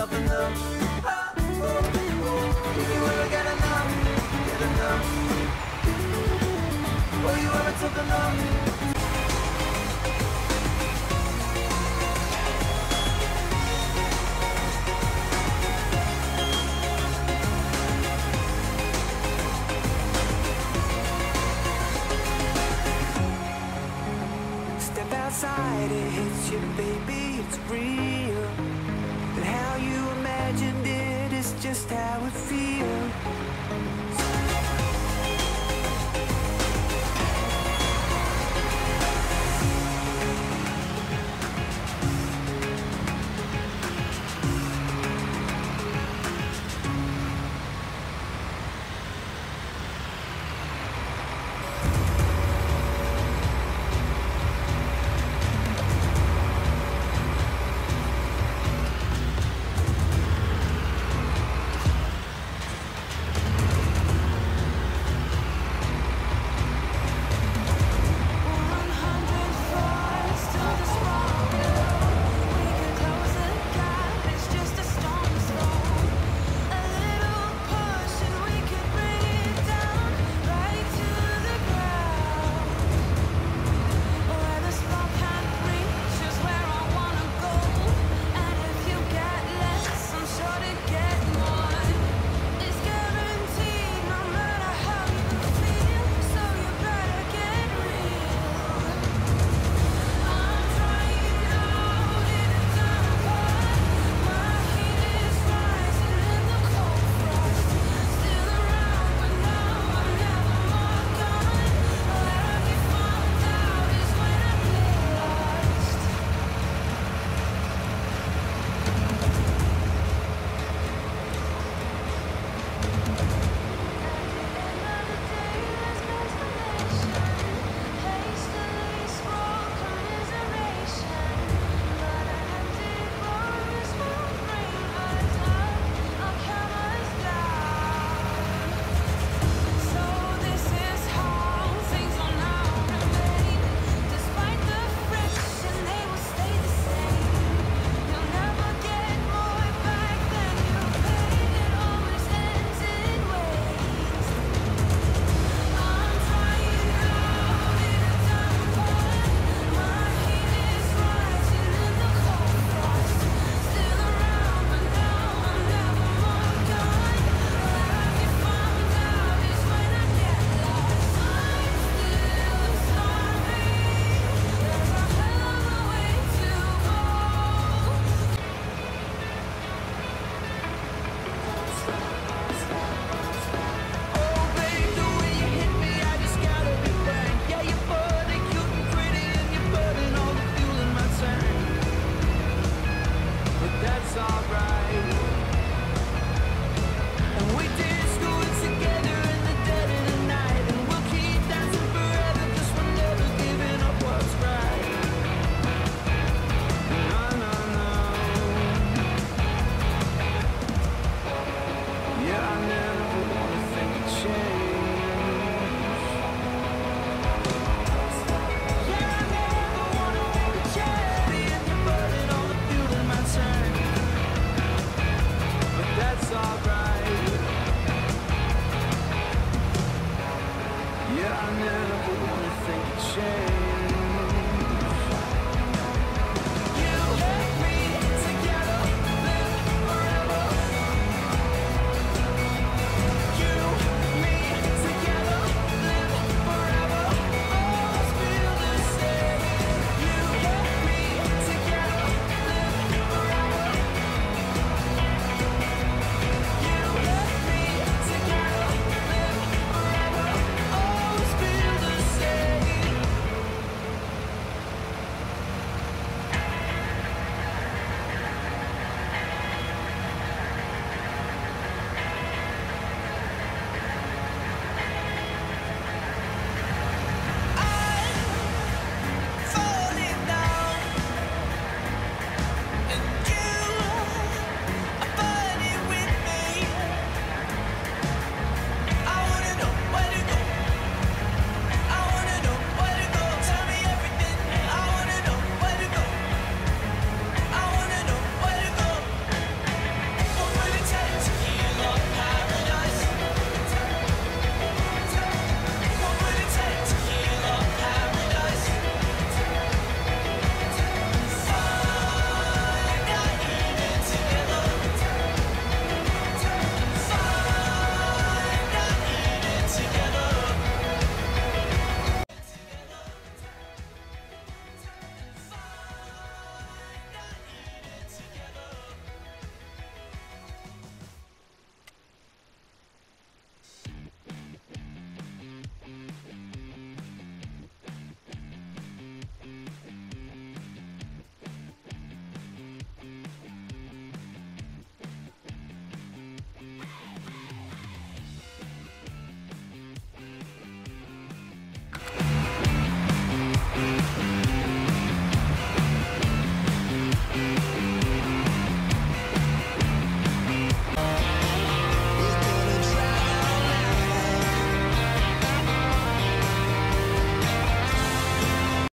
you ever get enough, get enough. You ever Step outside, it hits you, baby, it's real how you imagined it is just how it feels.